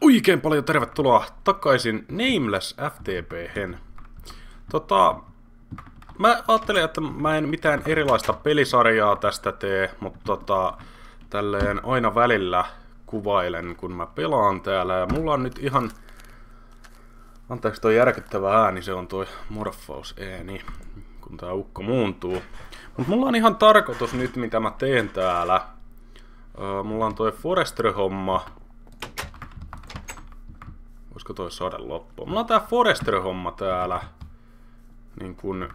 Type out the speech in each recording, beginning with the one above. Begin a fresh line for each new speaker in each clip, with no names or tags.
Oikein paljon tervetuloa takaisin Nameless FTP-hen. Tota, mä ajattelin, että mä en mitään erilaista pelisarjaa tästä tee, mutta tota, tälleen aina välillä kuvailen, kun mä pelaan täällä. Ja mulla on nyt ihan... Anteeksi toi järkyttävä ääni, se on toi morphaus ääni, kun tää ukko muuntuu. Mut mulla on ihan tarkoitus nyt, mitä mä teen täällä. Öö, mulla on toi Forester-homma, Voisiko toi saada loppua? Mulla on tää Forester-homma täällä niin kun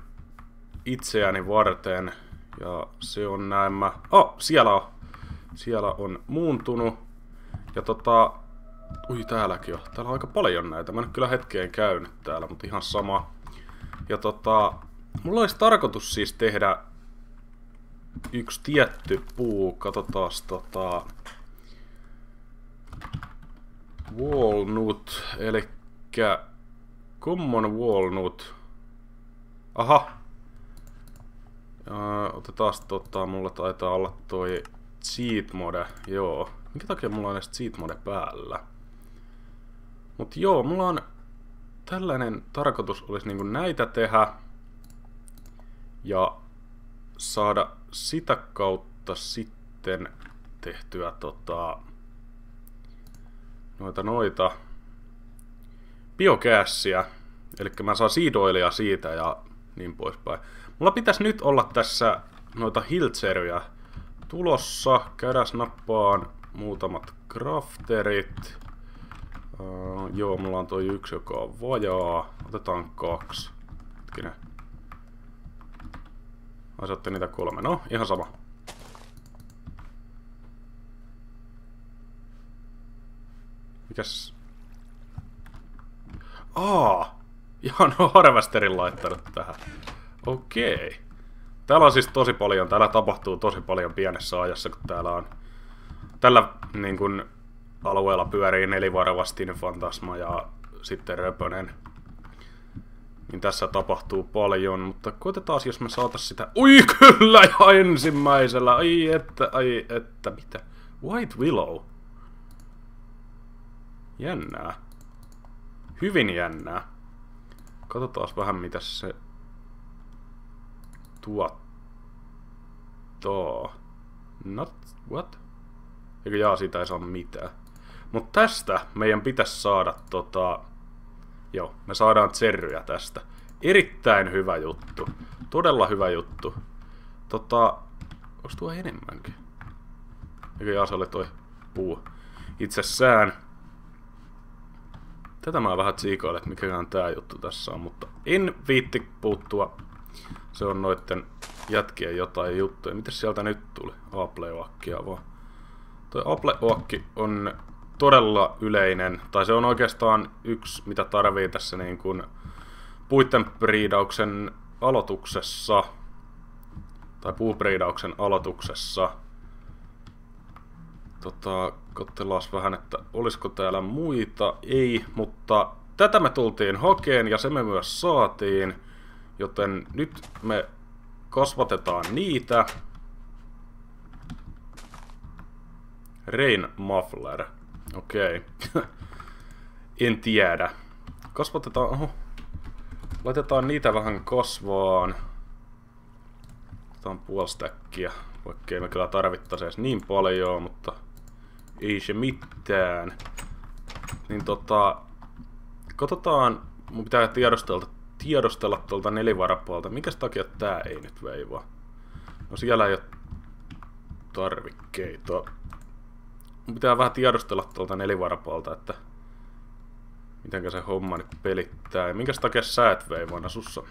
itseäni varten. Ja se on näemmä... Oh, siellä on. Siellä on muuntunut. Ja tota... Ui, täälläkin on. Täällä on aika paljon näitä. Mä en kyllä hetkeen käynyt täällä, mutta ihan sama. Ja tota... Mulla olisi tarkoitus siis tehdä yksi tietty puu. Katsotaan tota... Walnut, eli Common Walnut. Aha. Uh, otetaan tota, mulla taitaa olla toi cheat mode, joo. Minkä takia mulla on edes cheat mode päällä? Mut joo, mulla on tällainen tarkoitus olisi niinku näitä tehdä. Ja saada sitä kautta sitten tehtyä tota, noita noita biokäässiä. Eli mä saan siidoilia siitä ja niin poispäin. Mulla pitäisi nyt olla tässä noita hiltseriä tulossa. Käydään nappaan muutamat crafterit. Uh, joo, mulla on toi yksi, joka on vajaa. Otetaan kaksi. Hetkinen. Ai niitä kolme. No, ihan sama. Mikäs? Aa! Ihan harvesterin laittanut tähän. Okei. Täällä on siis tosi paljon, täällä tapahtuu tosi paljon pienessä ajassa, kun täällä on... Tällä niin kun, alueella pyörii nelivaravasti Fantasma ja sitten Röpönen. Niin tässä tapahtuu paljon, mutta koitetaan jos me saatais sitä... Ui kyllä ja ensimmäisellä! Ai että, ai että, mitä? White Willow. Jännää. Hyvin jännää. Katsotaan vähän mitä se tuottaa. Not what? Eikö jaa, siitä ei saa mitään. Mutta tästä meidän pitäisi saada tota... Joo, me saadaan tserryjä tästä. Erittäin hyvä juttu. Todella hyvä juttu. Tota... Onks tuo enemmänkin? Eikö jaa, se oli toi puu. Itsessään Tätä mä vähän tsiikoilen, että mikä tää juttu tässä on, mutta en viitti puuttua. Se on noitten jätkien jotain juttuja. Mitäs sieltä nyt tuli? Apleoakkia vaan. Toi Apleoakki on todella yleinen, tai se on oikeastaan yksi, mitä tarvii tässä niin kuin puitten priidauksen aloituksessa, tai puupriidauksen aloituksessa. Tota, katsellaan vähän, että olisiko täällä muita. Ei, mutta tätä me tultiin hakeen ja se me myös saatiin. Joten nyt me kasvatetaan niitä. Rain Muffler. Okei. Okay. en tiedä. Kasvatetaan... Oho. Laitetaan niitä vähän kasvaan. Otetaan puolistäkkiä. Vaikkei me kyllä tarvittaisi edes niin paljon, mutta ei se mitään. Niin tota, katsotaan, mun pitää tiedostella, tiedostella tuolta nelivarapuolta, minkä takia tää ei nyt veivaa. No siellä ei ole tarvikkeita. Mun pitää vähän tiedostella tuolta nelivarapuolta, että mitenkä se homma nyt pelittää. Ja minkä takia sä et veivaa sussa?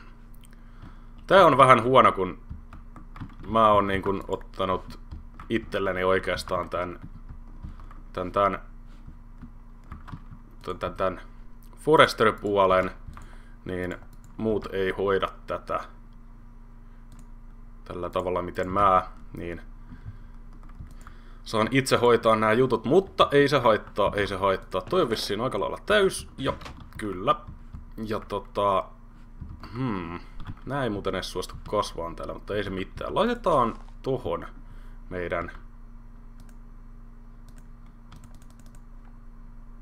Tää on vähän huono, kun mä oon niin kun ottanut itselleni oikeastaan tän tämän, tämän, tämän, tämän Forester-puolen, niin muut ei hoida tätä tällä tavalla, miten mä, niin saan itse hoitaa nämä jutut, mutta ei se haittaa, ei se haittaa. Toi on vissiin aika lailla täys, ja kyllä. Ja tota, hmm, näin muuten edes suostu kasvaan täällä, mutta ei se mitään. Laitetaan tohon meidän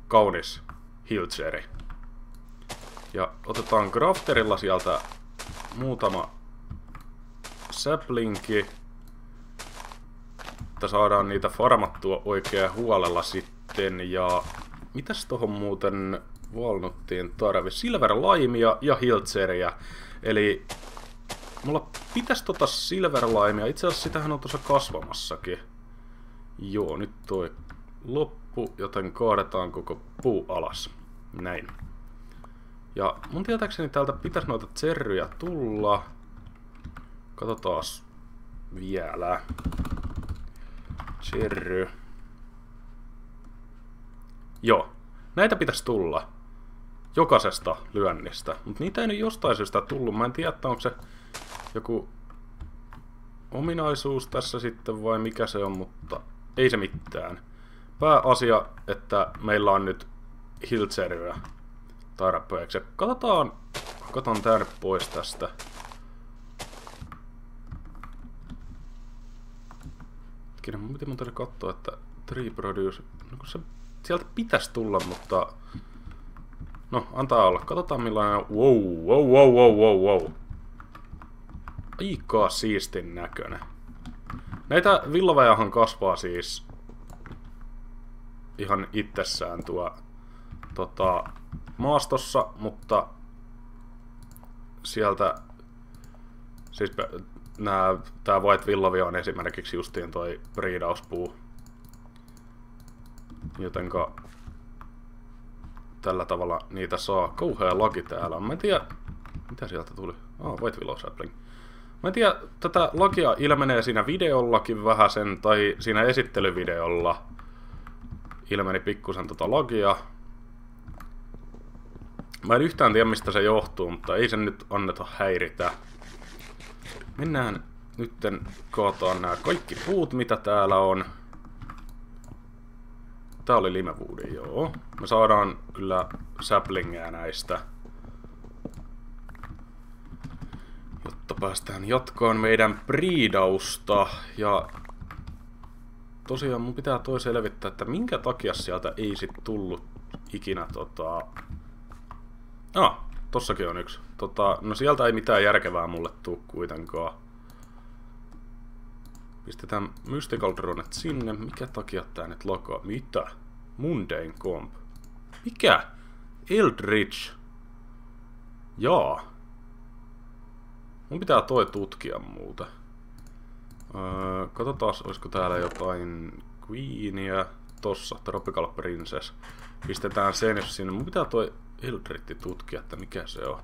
kaunis Hilcheri. Ja otetaan Grafterilla sieltä muutama saplinki. Että saadaan niitä farmattua oikein huolella sitten. Ja mitäs tohon muuten valnuttiin tarvi? Silver Limea ja Hiltseriä. Eli mulla pitäisi tota Silver Limea. Itse asiassa sitähän on tuossa kasvamassakin. Joo, nyt toi loppu, joten kaadetaan koko puu alas. Näin. Ja mun tietääkseni täältä pitäisi noita tserryjä tulla. Katsotaan vielä. Cherry. Joo, näitä pitäisi tulla. Jokaisesta lyönnistä. Mutta niitä ei nyt jostain syystä tullut. Mä en tiedä, onko se joku ominaisuus tässä sitten vai mikä se on, mutta ei se mitään. Pääasia, että meillä on nyt Hiltserryä tarpeeksi. Katsotaan, katson tän pois tästä. Hetkinen, mun piti mun katsoa, että Tree Produce, no kun se sieltä pitäisi tulla, mutta no, antaa olla. Katsotaan millainen, wow, wow, wow, wow, wow, wow. Aikaa siistin näköinen. Näitä villaväjähän kasvaa siis ihan itsessään tuo tota, maastossa, mutta sieltä siis nää, tää White Villavia on esimerkiksi justiin toi riidauspuu. Jotenka tällä tavalla niitä saa. Kauhea laki täällä Mä en tiedä, mitä sieltä tuli. Ah, White Willow Sapling. Mä en tiedä, tätä lakia ilmenee siinä videollakin vähän sen, tai siinä esittelyvideolla ilmeni pikkusen tota lagia. Mä en yhtään tiedä mistä se johtuu, mutta ei sen nyt anneta häiritä. Mennään nytten kaataan nämä kaikki puut, mitä täällä on. Tää oli limewoodi, joo. Me saadaan kyllä saplingeja näistä. Jotta päästään jatkoon meidän priidausta. Ja tosiaan mun pitää toi selvittää, että minkä takia sieltä ei sit tullut ikinä tota... Ah, tossakin on yksi. Tota, no sieltä ei mitään järkevää mulle tuu kuitenkaan. Pistetään Mystical Dronet sinne. Mikä takia tää nyt logo? Mitä? Mundane Comp. Mikä? Eldritch. Jaa. Mun pitää toi tutkia muuta. Öö, katsotaan, olisiko täällä jotain Queenia. Tossa, Tropical Princess. Pistetään sen sinne. Mun pitää toi Eldritti tutkia, että mikä se on.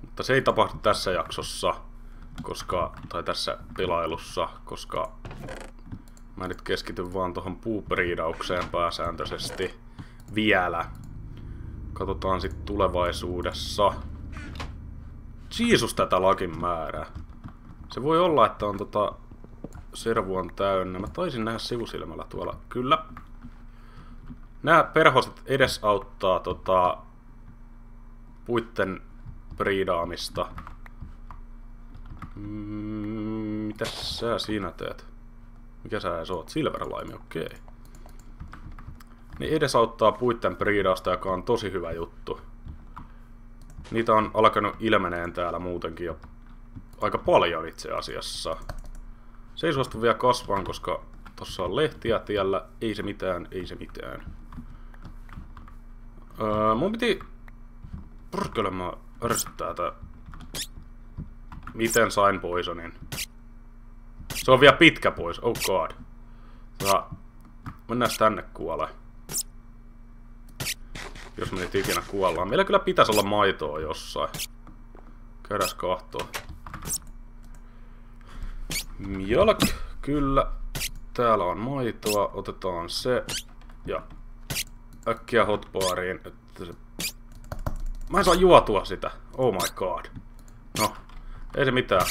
Mutta se ei tapahdu tässä jaksossa, koska, tai tässä pelailussa, koska mä nyt keskityn vaan tuohon puuperiidaukseen pääsääntöisesti vielä. Katsotaan sitten tulevaisuudessa. Jeesus tätä lakin määrää. Se voi olla, että on tota servu on täynnä. Mä taisin nähdä sivusilmällä tuolla. Kyllä. Nämä perhoset edesauttaa tota, puitten priidaamista. Mm, mitäs sä siinä teet? Mikä sä edes oot? Silverlime, okei. Okay. Niin edesauttaa puitten priidausta, joka on tosi hyvä juttu. Niitä on alkanut ilmeneen täällä muutenkin jo aika paljon itse asiassa. Se ei suostu vielä kasvaan, koska tossa on lehtiä tiellä. Ei se mitään, ei se mitään. Öö, mun piti... Purkkele mä ärsyttää tää. Miten sain poisonin? Se on vielä pitkä pois, oh god. Ja mennään tänne kuole. Jos me nyt ikinä kuollaan. Meillä kyllä pitäisi olla maitoa jossain. Käydäs kahtoo. Jalk, kyllä. Täällä on maitoa, otetaan se. Ja äkkiä hotbaariin, että se... Mä en saa juotua sitä. Oh my god. No, ei se mitään.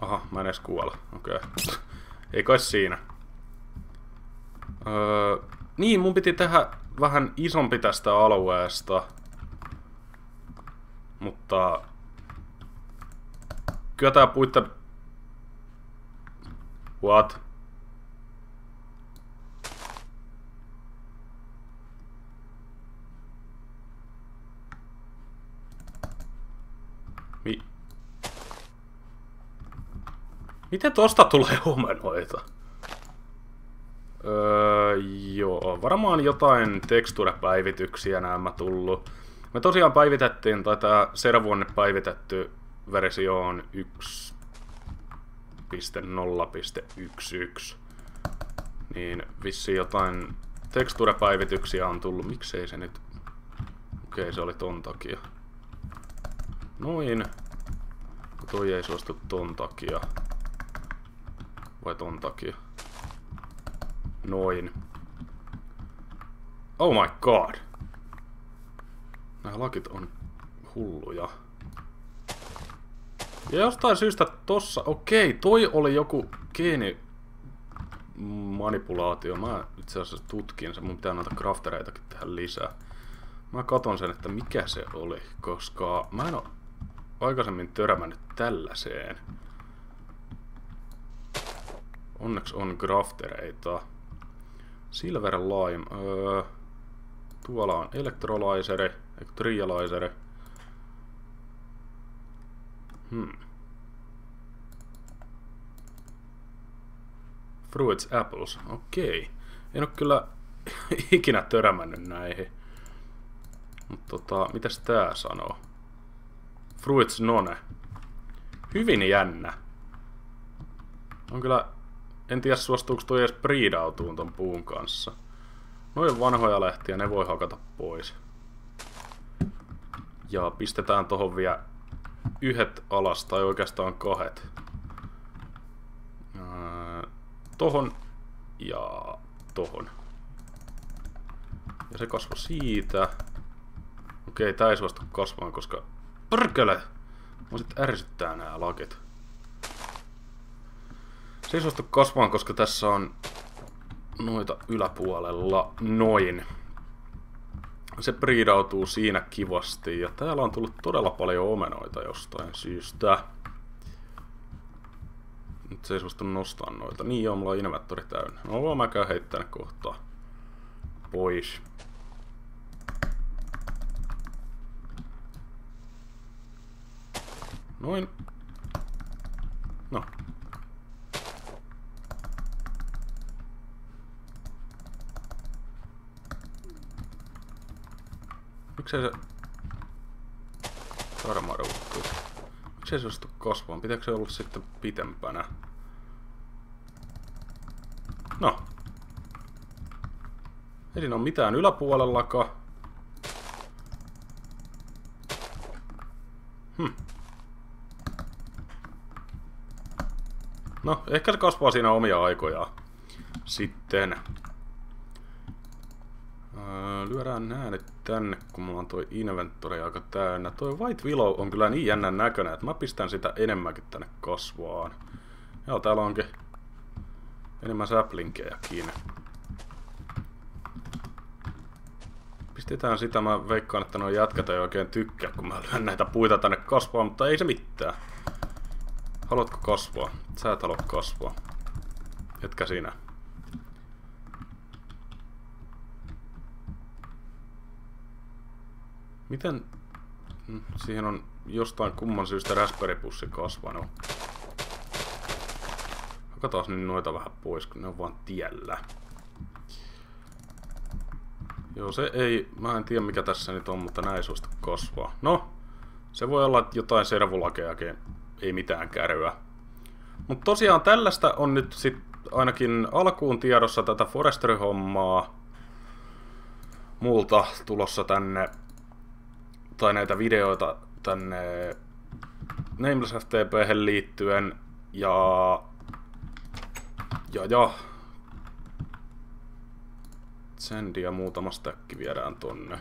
Aha, mä en edes kuolla. Okei. Okay. ei kai siinä. Öö, niin, mun piti tehdä vähän isompi tästä alueesta. Mutta... Kyllä tää puitta... What? Mi... Miten tosta tulee omenoita? Öö, joo, varmaan jotain tekstuuripäivityksiä nämä tullu. Me tosiaan päivitettiin, tai tää servu on päivitetty versio on 1.0.11. Niin vissiin jotain teksturepäivityksiä on tullut. Miksei se nyt... Okei, okay, se oli ton takia. Noin. Toi ei suostu ton takia. Vai ton takia? Noin. Oh my god. Nämä lakit on hulluja. Ja jostain syystä tossa, okei, toi oli joku geeni manipulaatio. Mä itse asiassa tutkin sen, mun pitää noita craftereitakin tehdä lisää. Mä katon sen, että mikä se oli, koska mä en oo aikaisemmin törmännyt tällaiseen. Onneksi on graftereita. Silver Lime. Öö, tuolla on elektrolaiseri, trialaiseri. Hmm. Fruits Apples, okei. En oo kyllä ikinä törmännyt näihin. Mutta tota, mitäs tää sanoo? Fruits None. Hyvin jännä. On kyllä... En tiedä suostuuko toi edes priidautuun ton puun kanssa. Noin vanhoja lehtiä, ne voi hakata pois. Ja pistetään tohon vielä yhdet alas, tai oikeastaan kahdet. tohon ja tohon. Ja se kasvoi siitä. Okei, tää ei suostu kasvamaan, koska... Perkele! Mä sit ärsyttää nää lakit. Se ei suostu kasvamaan, koska tässä on noita yläpuolella noin. Se priidautuu siinä kivasti ja täällä on tullut todella paljon omenoita jostain syystä. Nyt se ei suostu nostaa noita. Niin joo, mulla on inventori täynnä. No vaan mä käyn heittänyt kohtaa. Pois. Noin. No. Miksei se... Varmaan ruuttuu. Miksei se ostu kasvaan? Pitääkö se ollut sitten pitempänä? No. Ei siinä ole mitään yläpuolellakaan. Hmm. No, ehkä se kasvaa siinä omia aikoja. Sitten. Öö, lyödään nää nyt tänne, kun mulla on toi inventori aika täynnä. Toi White Willow on kyllä niin jännän näköinen, että mä pistän sitä enemmänkin tänne kasvaan. Joo, täällä onkin enemmän säplinkejäkin. Pistetään sitä, mä veikkaan, että nuo jätkät ei oikein tykkää, kun mä lyön näitä puita tänne kasvaa, mutta ei se mitään. Haluatko kasvaa? Sä et halua kasvaa. Etkä sinä. Miten... Mm, siihen on jostain kumman syystä raspberry-pussi kasvanut. Hakataan nyt noita vähän pois, kun ne on vaan tiellä. Joo, se ei... Mä en tiedä mikä tässä nyt on, mutta näin suosta kasvaa. No, se voi olla jotain servulakeakin ei mitään kärryä. Mutta tosiaan tällaista on nyt sit ainakin alkuun tiedossa tätä Forestry-hommaa multa tulossa tänne, tai näitä videoita tänne Nameless FTP liittyen, ja ja ja Sandy ja muutama stäkki viedään tonne.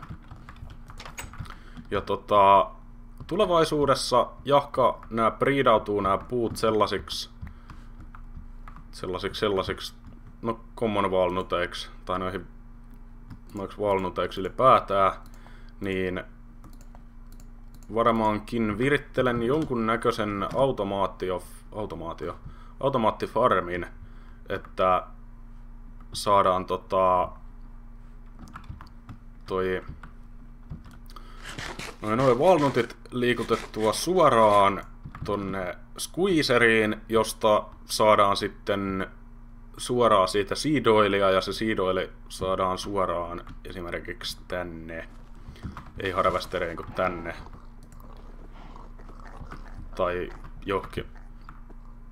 Ja tota, tulevaisuudessa jahka nämä priidautuu nämä puut sellaisiksi, sellaisiksi, sellaisiksi, no common walnuteiksi, tai noihin noiksi walnuteiksi ylipäätään, niin varmaankin virittelen jonkun näköisen automaatio, automaatio, automaattifarmin, että saadaan tota toi noin noin valnutit liikutettua suoraan tonne squeezeriin, josta saadaan sitten suoraan siitä siidoilia ja se siidoili saadaan suoraan esimerkiksi tänne. Ei harvesteriin kuin tänne. Tai johonkin.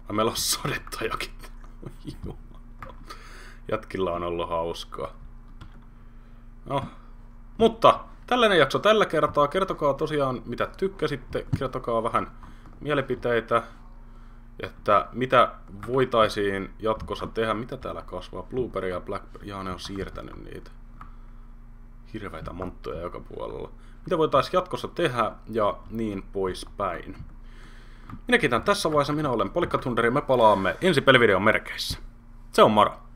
Ai meillä on sadettajakin. Jatkilla on ollut hauskaa. No, mutta tällainen jakso tällä kertaa. Kertokaa tosiaan mitä tykkäsitte. Kertokaa vähän mielipiteitä että mitä voitaisiin jatkossa tehdä, mitä täällä kasvaa, blueberry ja blackberry, ja ne on siirtänyt niitä hirveitä monttuja joka puolella. Mitä voitaisiin jatkossa tehdä ja niin poispäin. Minä kiitän tässä vaiheessa, minä olen Polikkatunderi, me palaamme ensi pelivideon merkeissä. Se on moro!